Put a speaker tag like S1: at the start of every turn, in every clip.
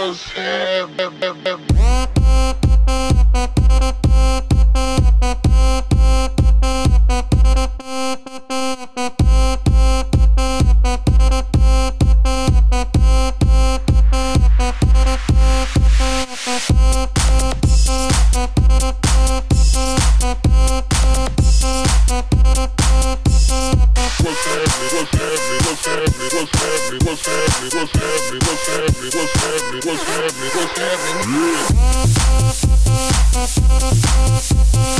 S1: was happening, what's happening, what's happening, what's happening, what's happening, what's happening, what's happening, what's happening, yeah.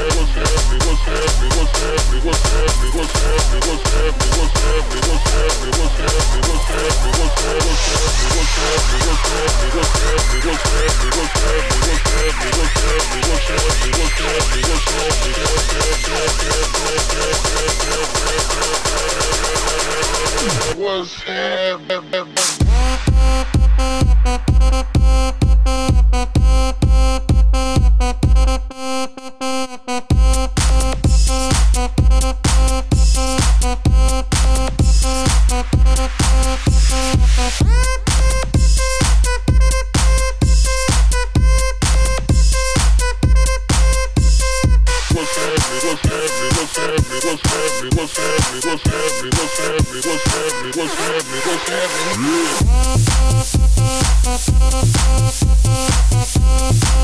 S1: was? what's happening, what's happening, what's happening, what's happening, what's happening, what's happening, what's happening, yeah.